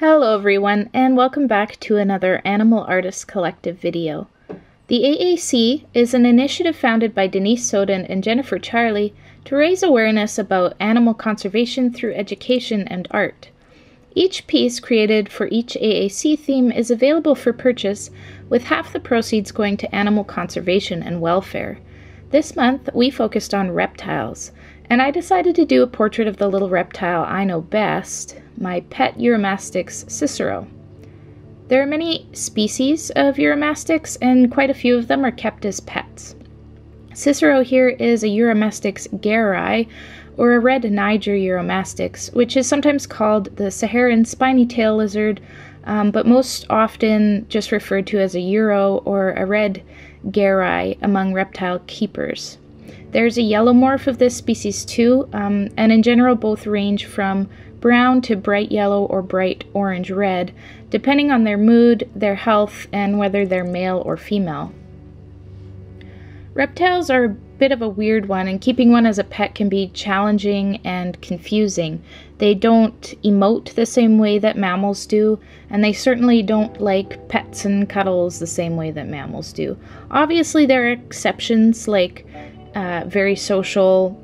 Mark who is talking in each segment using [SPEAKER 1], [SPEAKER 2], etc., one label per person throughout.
[SPEAKER 1] Hello everyone and welcome back to another Animal Artists Collective video. The AAC is an initiative founded by Denise Soden and Jennifer Charlee to raise awareness about animal conservation through education and art. Each piece created for each AAC theme is available for purchase, with half the proceeds going to animal conservation and welfare. This month we focused on reptiles, and I decided to do a portrait of the little reptile I know best, my pet Uromastyx cicero. There are many species of Uromastyx, and quite a few of them are kept as pets. Cicero here is a Uromastyx geyri, or a red Niger Uromastyx, which is sometimes called the Saharan spiny tail lizard, um, but most often just referred to as a Uro or a red geyri among reptile keepers. There's a yellow morph of this species too, um, and in general both range from brown to bright yellow or bright orange red, depending on their mood, their health, and whether they're male or female. Reptiles are a bit of a weird one, and keeping one as a pet can be challenging and confusing. They don't emote the same way that mammals do, and they certainly don't like pets and cuddles the same way that mammals do. Obviously, there are exceptions like uh, very social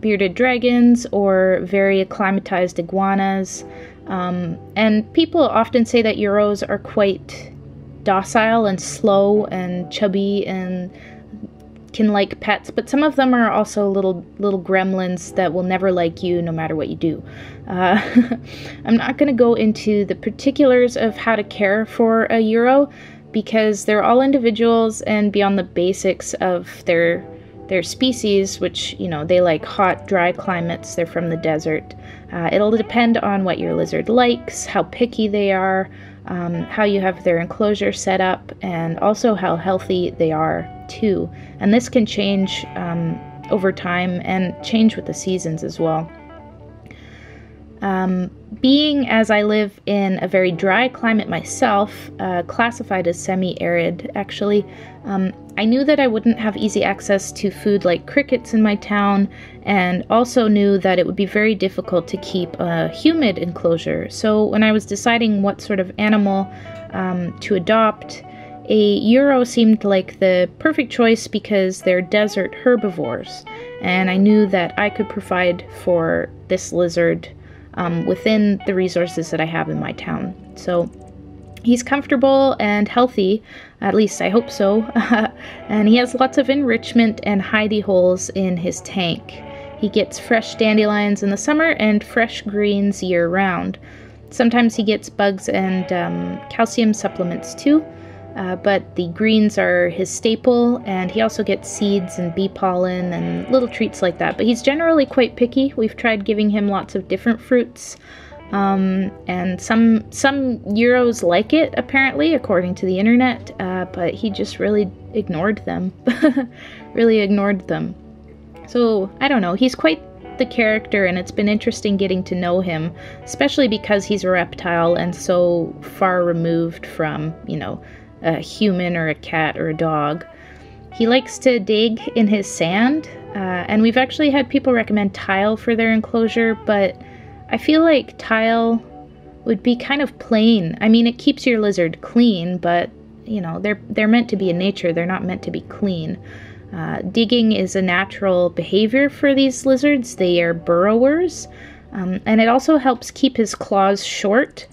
[SPEAKER 1] bearded dragons or very acclimatized iguanas. Um, and people often say that Uros are quite docile and slow and chubby and can like pets, but some of them are also little little gremlins that will never like you no matter what you do. Uh, I'm not going to go into the particulars of how to care for a Uro because they're all individuals and beyond the basics of their their species, which, you know, they like hot, dry climates, they're from the desert. Uh, it'll depend on what your lizard likes, how picky they are, um, how you have their enclosure set up, and also how healthy they are, too. And this can change um, over time and change with the seasons as well. Um, being as I live in a very dry climate myself, uh, classified as semi arid actually, um, I knew that I wouldn't have easy access to food like crickets in my town, and also knew that it would be very difficult to keep a humid enclosure. So, when I was deciding what sort of animal um, to adopt, a Uro seemed like the perfect choice because they're desert herbivores, and I knew that I could provide for this lizard um, within the resources that I have in my town. So he's comfortable and healthy, at least I hope so, and he has lots of enrichment and hidey holes in his tank. He gets fresh dandelions in the summer and fresh greens year round. Sometimes he gets bugs and um, calcium supplements too, uh, but the greens are his staple, and he also gets seeds and bee pollen and little treats like that. But he's generally quite picky. We've tried giving him lots of different fruits, um, and some some Uros like it apparently, according to the internet. Uh, but he just really ignored them, really ignored them. So I don't know. He's quite the character, and it's been interesting getting to know him, especially because he's a reptile and so far removed from you know a human or a cat or a dog. He likes to dig in his sand, uh, and we've actually had people recommend tile for their enclosure, but I feel like tile would be kind of plain. I mean, it keeps your lizard clean, but you know, they're they're meant to be in nature. They're not meant to be clean. Uh, digging is a natural behavior for these lizards. They are burrowers, um, and it also helps keep his claws short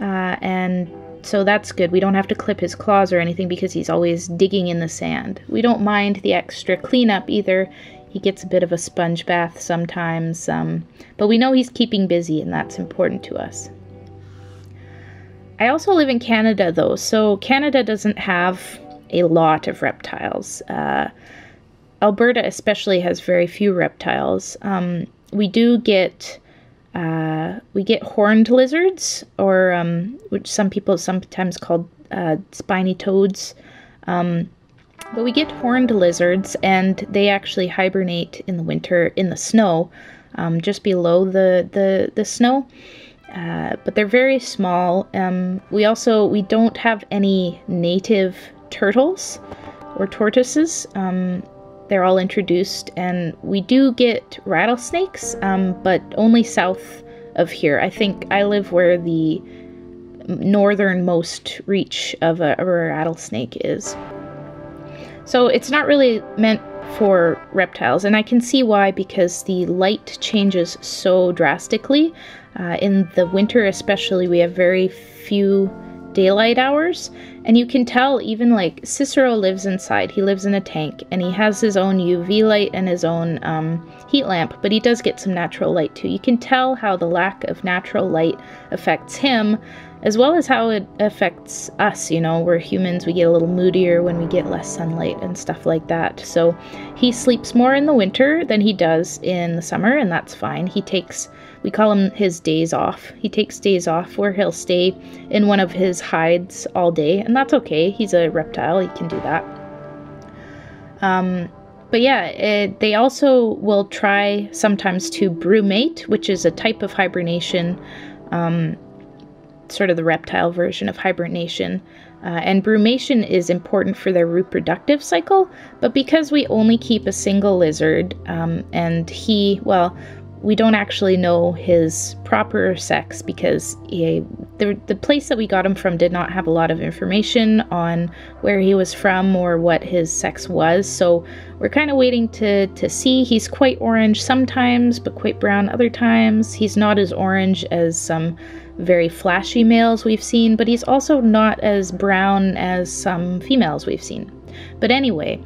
[SPEAKER 1] uh, and so that's good. We don't have to clip his claws or anything because he's always digging in the sand. We don't mind the extra cleanup either. He gets a bit of a sponge bath sometimes, um, but we know he's keeping busy, and that's important to us. I also live in Canada, though, so Canada doesn't have a lot of reptiles. Uh, Alberta, especially, has very few reptiles. Um, we do get uh, we get horned lizards, or um, which some people sometimes call uh, spiny toads. Um, but we get horned lizards, and they actually hibernate in the winter in the snow, um, just below the the the snow. Uh, but they're very small. Um, we also we don't have any native turtles or tortoises. Um, they're all introduced, and we do get rattlesnakes, um, but only south of here. I think I live where the northernmost reach of a, of a rattlesnake is. So it's not really meant for reptiles, and I can see why because the light changes so drastically. Uh, in the winter, especially, we have very few daylight hours, and you can tell even like Cicero lives inside. He lives in a tank, and he has his own UV light and his own um, heat lamp, but he does get some natural light too. You can tell how the lack of natural light affects him as well as how it affects us. You know, we're humans, we get a little moodier when we get less sunlight and stuff like that. So he sleeps more in the winter than he does in the summer, and that's fine. He takes, we call him his days off. He takes days off where he'll stay in one of his hides all day, and that's okay. He's a reptile, he can do that. Um, but yeah, it, they also will try sometimes to brumate, which is a type of hibernation. Um, sort of the reptile version of hibernation. Uh, and brumation is important for their reproductive cycle, but because we only keep a single lizard, um, and he, well, we don't actually know his proper sex because he, the, the place that we got him from did not have a lot of information on where he was from or what his sex was. So we're kind of waiting to, to see. He's quite orange sometimes, but quite brown other times. He's not as orange as some very flashy males we've seen, but he's also not as brown as some females we've seen. But anyway,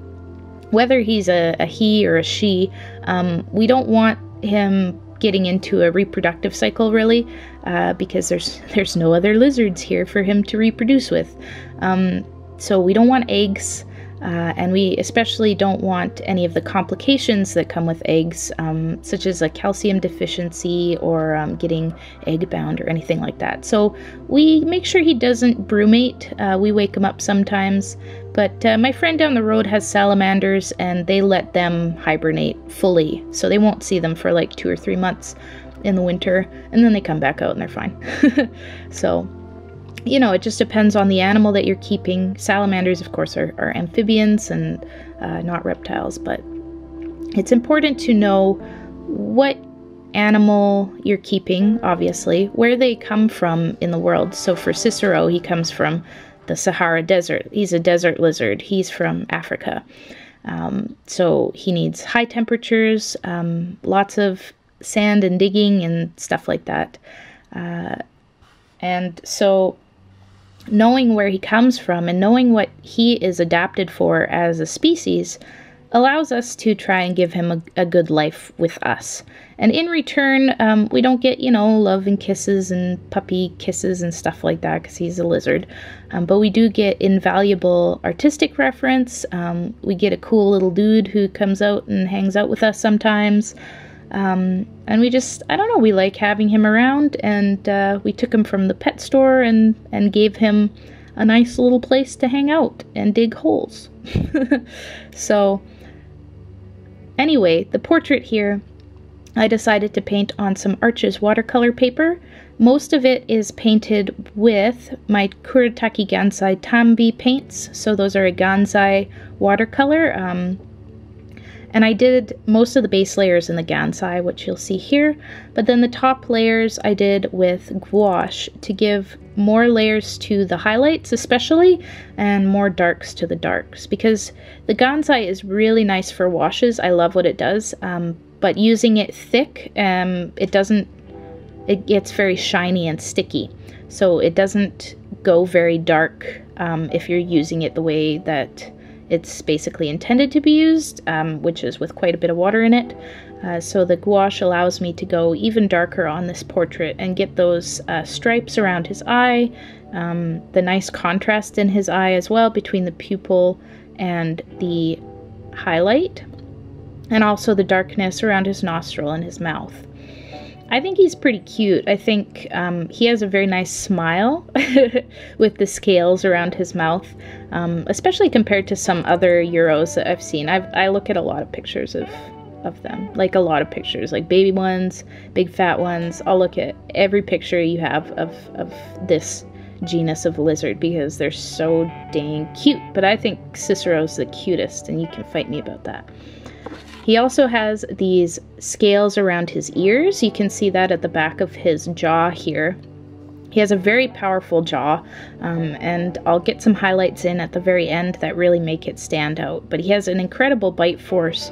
[SPEAKER 1] whether he's a, a he or a she, um, we don't want him getting into a reproductive cycle really, uh, because there's there's no other lizards here for him to reproduce with. Um, so we don't want eggs. Uh, and we especially don't want any of the complications that come with eggs, um, such as a calcium deficiency or um, getting egg bound or anything like that. So we make sure he doesn't brumate. Uh, we wake him up sometimes. But uh, my friend down the road has salamanders and they let them hibernate fully. So they won't see them for like two or three months in the winter and then they come back out and they're fine. so you know, it just depends on the animal that you're keeping. Salamanders, of course, are, are amphibians and uh, not reptiles, but it's important to know what animal you're keeping, obviously, where they come from in the world. So for Cicero, he comes from the Sahara Desert. He's a desert lizard, he's from Africa. Um, so he needs high temperatures, um, lots of sand and digging and stuff like that. Uh, and so knowing where he comes from and knowing what he is adapted for as a species allows us to try and give him a, a good life with us. And in return, um, we don't get, you know, love and kisses and puppy kisses and stuff like that because he's a lizard. Um, but we do get invaluable artistic reference. Um, we get a cool little dude who comes out and hangs out with us sometimes. Um, and we just, I don't know, we like having him around, and uh, we took him from the pet store and, and gave him a nice little place to hang out and dig holes. so, anyway, the portrait here, I decided to paint on some Arches watercolor paper. Most of it is painted with my Kuretake Gansai Tambi paints. So those are a Gansai watercolor. Um, and I did most of the base layers in the Gansai, which you'll see here, but then the top layers I did with gouache to give more layers to the highlights especially, and more darks to the darks, because the Gansai is really nice for washes. I love what it does, um, but using it thick, um, it doesn't, it gets very shiny and sticky. So it doesn't go very dark um, if you're using it the way that it's basically intended to be used, um, which is with quite a bit of water in it. Uh, so the gouache allows me to go even darker on this portrait and get those uh, stripes around his eye, um, the nice contrast in his eye as well between the pupil and the highlight, and also the darkness around his nostril and his mouth. I think he's pretty cute. I think um, he has a very nice smile with the scales around his mouth, um, especially compared to some other Uros that I've seen. I've, I look at a lot of pictures of, of them, like a lot of pictures, like baby ones, big fat ones. I'll look at every picture you have of, of this genus of lizard because they're so dang cute. But I think Cicero's the cutest, and you can fight me about that. He also has these scales around his ears. You can see that at the back of his jaw here. He has a very powerful jaw, um, and I'll get some highlights in at the very end that really make it stand out. But he has an incredible bite force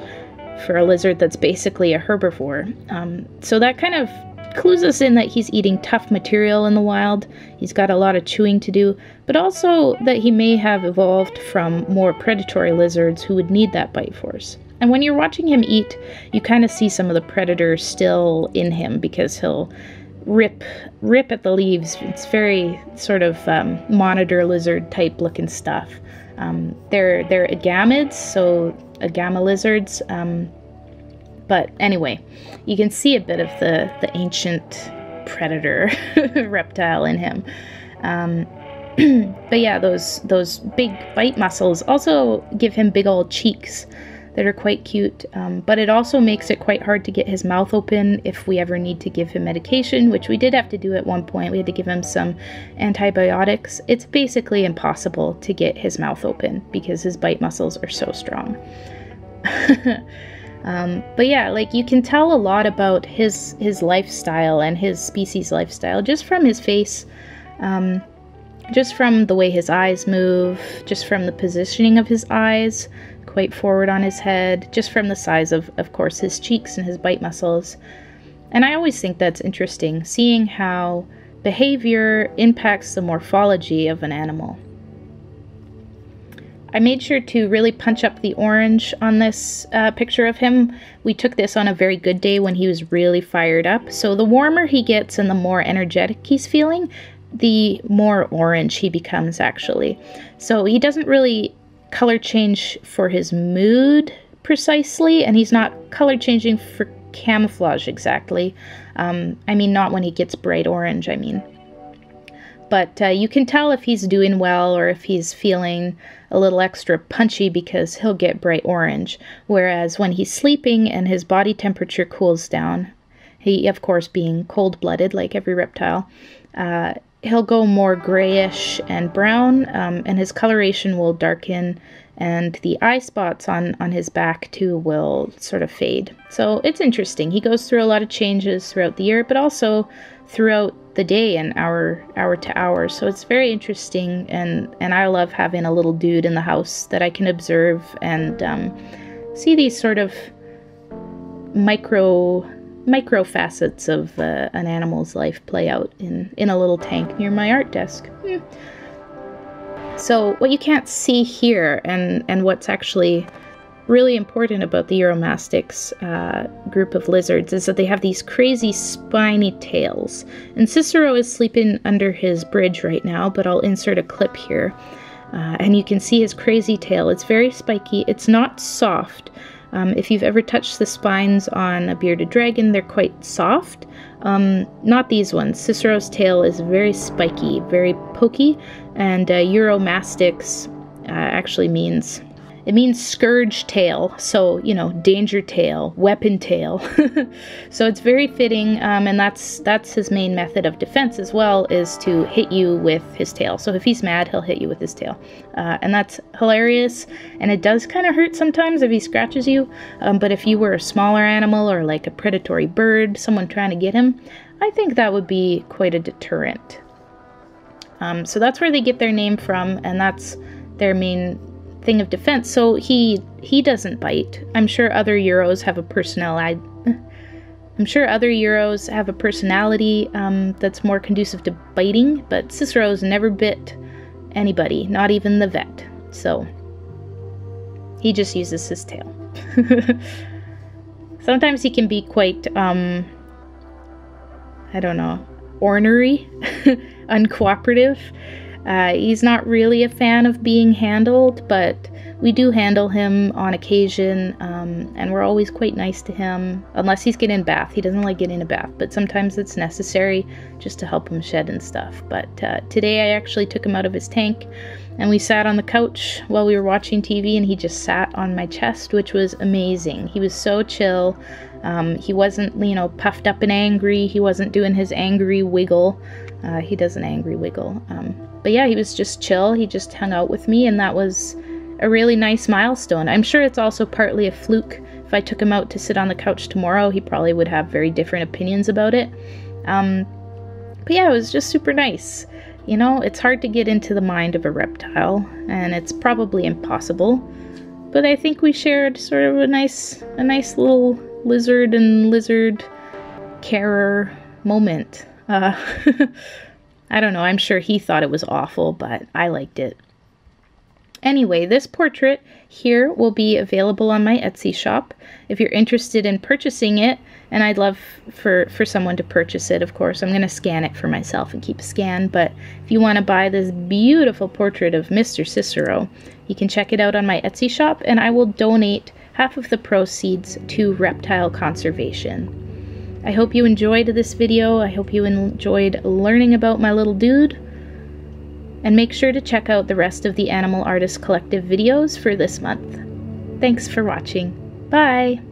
[SPEAKER 1] for a lizard that's basically a herbivore. Um, so that kind of clues us in that he's eating tough material in the wild. He's got a lot of chewing to do, but also that he may have evolved from more predatory lizards who would need that bite force. And when you're watching him eat, you kind of see some of the predator still in him because he'll rip rip at the leaves. It's very sort of um, monitor lizard type looking stuff. Um, they're they're agamids, so agama lizards. Um, but anyway, you can see a bit of the, the ancient predator reptile in him. Um, but yeah, those those big bite muscles also give him big old cheeks that are quite cute. Um, but it also makes it quite hard to get his mouth open if we ever need to give him medication, which we did have to do at one point. We had to give him some antibiotics. It's basically impossible to get his mouth open because his bite muscles are so strong. Um, but yeah, like you can tell a lot about his his lifestyle and his species lifestyle just from his face, um, just from the way his eyes move, just from the positioning of his eyes, quite forward on his head, just from the size of, of course, his cheeks and his bite muscles. And I always think that's interesting, seeing how behavior impacts the morphology of an animal. I made sure to really punch up the orange on this uh, picture of him. We took this on a very good day when he was really fired up. So the warmer he gets and the more energetic he's feeling, the more orange he becomes actually. So he doesn't really color change for his mood precisely, and he's not color changing for camouflage exactly. Um, I mean, not when he gets bright orange, I mean but uh, you can tell if he's doing well or if he's feeling a little extra punchy because he'll get bright orange. Whereas when he's sleeping and his body temperature cools down, he, of course, being cold blooded like every reptile, uh, he'll go more grayish and brown, um, and his coloration will darken, and the eye spots on, on his back too will sort of fade. So it's interesting. He goes through a lot of changes throughout the year, but also throughout the day and hour hour to hour. So it's very interesting, and and I love having a little dude in the house that I can observe and um, see these sort of micro micro facets of uh, an animal's life play out in in a little tank near my art desk. Hmm. So what you can't see here, and and what's actually really important about the Uromastyx uh, group of lizards is that they have these crazy spiny tails. And Cicero is sleeping under his bridge right now, but I'll insert a clip here. Uh, and you can see his crazy tail. It's very spiky. It's not soft. Um, if you've ever touched the spines on a bearded dragon, they're quite soft. Um, not these ones. Cicero's tail is very spiky, very pokey, and uh, Uromastyx uh, actually means it means scourge tail, so you know, danger tail, weapon tail. so it's very fitting, um, and that's that's his main method of defense as well, is to hit you with his tail. So if he's mad, he'll hit you with his tail, uh, and that's hilarious. And it does kind of hurt sometimes if he scratches you. Um, but if you were a smaller animal or like a predatory bird, someone trying to get him, I think that would be quite a deterrent. Um, so that's where they get their name from, and that's their main thing of defense. So he he doesn't bite. I'm sure other Uros have a personality. I'm sure other Uros have a personality um, that's more conducive to biting, but Cicero's never bit anybody, not even the vet. So he just uses his tail. Sometimes he can be quite, um, I don't know, ornery, uncooperative. Uh, he's not really a fan of being handled, but we do handle him on occasion, um, and we're always quite nice to him, unless he's getting a bath. He doesn't like getting a bath, but sometimes it's necessary just to help him shed and stuff. But uh, today I actually took him out of his tank, and we sat on the couch while we were watching TV, and he just sat on my chest, which was amazing. He was so chill. Um, he wasn't, you know, puffed up and angry. He wasn't doing his angry wiggle. Uh, he does an angry wiggle. Um, but yeah, he was just chill. He just hung out with me, and that was a really nice milestone. I'm sure it's also partly a fluke. If I took him out to sit on the couch tomorrow, he probably would have very different opinions about it. Um, But yeah, it was just super nice. You know, it's hard to get into the mind of a reptile, and it's probably impossible. But I think we shared sort of a nice, a nice little lizard and lizard carer moment. Uh, I don't know, I'm sure he thought it was awful, but I liked it. Anyway, this portrait here will be available on my Etsy shop. If you're interested in purchasing it, and I'd love for, for someone to purchase it, of course, I'm going to scan it for myself and keep a scan. But if you want to buy this beautiful portrait of Mr. Cicero, you can check it out on my Etsy shop, and I will donate half of the proceeds to reptile conservation. I hope you enjoyed this video. I hope you enjoyed learning about my little dude. And make sure to check out the rest of the Animal Artist Collective videos for this month. Thanks for watching. Bye!